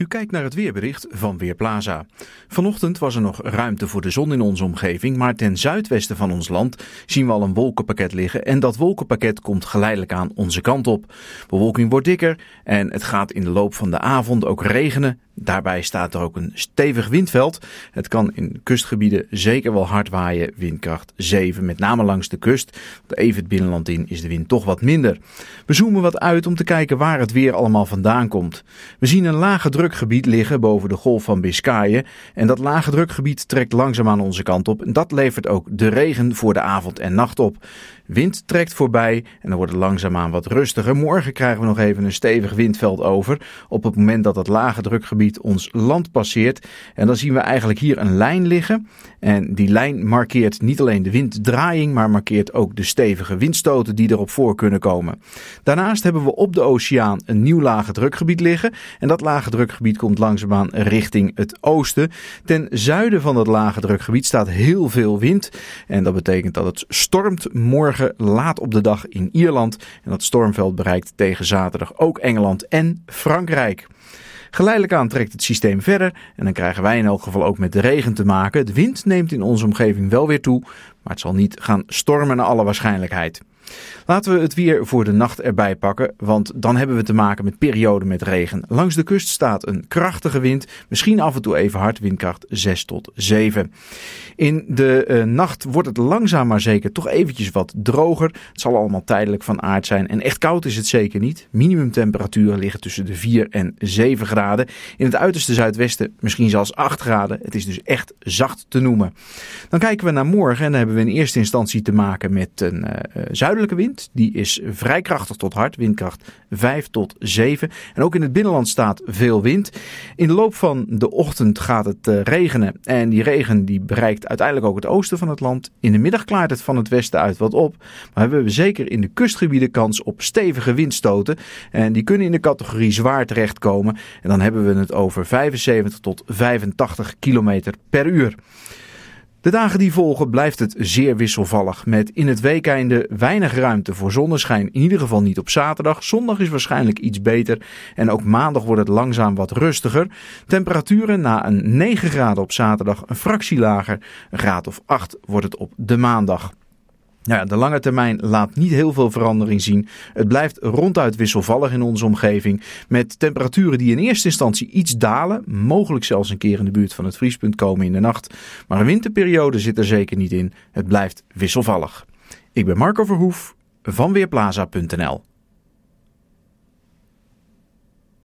U kijkt naar het weerbericht van Weerplaza. Vanochtend was er nog ruimte voor de zon in onze omgeving, maar ten zuidwesten van ons land zien we al een wolkenpakket liggen en dat wolkenpakket komt geleidelijk aan onze kant op. Bewolking wordt dikker en het gaat in de loop van de avond ook regenen. Daarbij staat er ook een stevig windveld. Het kan in kustgebieden zeker wel hard waaien, windkracht 7, met name langs de kust. even het binnenland in is de wind toch wat minder. We zoomen wat uit om te kijken waar het weer allemaal vandaan komt. We zien een lage drukgebied liggen boven de golf van Biscayen en dat lage drukgebied trekt langzaam aan onze kant op en dat levert ook de regen voor de avond en nacht op. Wind trekt voorbij en dan wordt het langzaamaan wat rustiger. Morgen krijgen we nog even een stevig windveld over. Op het moment dat het lage drukgebied ons land passeert. En dan zien we eigenlijk hier een lijn liggen. En die lijn markeert niet alleen de winddraaiing, maar markeert ook de stevige windstoten die erop voor kunnen komen. Daarnaast hebben we op de oceaan een nieuw lage drukgebied liggen. En dat lage drukgebied komt langzaamaan richting het oosten. Ten zuiden van dat lage drukgebied staat heel veel wind. En dat betekent dat het stormt morgen laat op de dag in Ierland. En dat stormveld bereikt tegen zaterdag ook Engeland en Frankrijk. Geleidelijk aan trekt het systeem verder en dan krijgen wij in elk geval ook met de regen te maken. De wind neemt in onze omgeving wel weer toe, maar het zal niet gaan stormen naar alle waarschijnlijkheid. Laten we het weer voor de nacht erbij pakken, want dan hebben we te maken met perioden met regen. Langs de kust staat een krachtige wind, misschien af en toe even hard, windkracht 6 tot 7. In de uh, nacht wordt het langzaam maar zeker toch eventjes wat droger. Het zal allemaal tijdelijk van aard zijn en echt koud is het zeker niet. Minimumtemperaturen liggen tussen de 4 en 7 graden. In het uiterste zuidwesten misschien zelfs 8 graden. Het is dus echt zacht te noemen. Dan kijken we naar morgen en dan hebben we in eerste instantie te maken met een uh, zuidelijke wind. Die is vrij krachtig tot hard, windkracht 5 tot 7. En ook in het binnenland staat veel wind. In de loop van de ochtend gaat het uh, regenen. En die regen die bereikt uiteindelijk ook het oosten van het land. In de middag klaart het van het westen uit wat op. Maar we hebben zeker in de kustgebieden kans op stevige windstoten. En die kunnen in de categorie zwaar terechtkomen. En dan hebben we het over 75 tot 85 kilometer per uur. De dagen die volgen blijft het zeer wisselvallig, met in het weekeinde weinig ruimte voor zonneschijn, in ieder geval niet op zaterdag. Zondag is waarschijnlijk iets beter en ook maandag wordt het langzaam wat rustiger. Temperaturen na een 9 graden op zaterdag, een fractie lager, een graad of 8 wordt het op de maandag. Nou ja, de lange termijn laat niet heel veel verandering zien. Het blijft ronduit wisselvallig in onze omgeving. Met temperaturen die in eerste instantie iets dalen. Mogelijk zelfs een keer in de buurt van het vriespunt komen in de nacht. Maar een winterperiode zit er zeker niet in. Het blijft wisselvallig. Ik ben Marco Verhoef van Weerplaza.nl